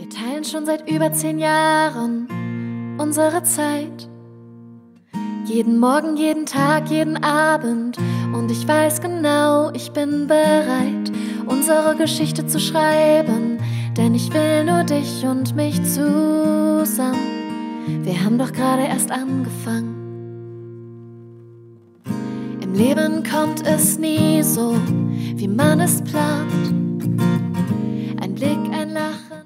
Wir teilen schon seit über zehn Jahren unsere Zeit. Jeden Morgen, jeden Tag, jeden Abend. Und ich weiß genau, ich bin bereit, unsere Geschichte zu schreiben. Denn ich will nur dich und mich zusammen. Wir haben doch gerade erst angefangen. Im Leben kommt es nie so, wie man es plant. Ein Blick, ein Lachen.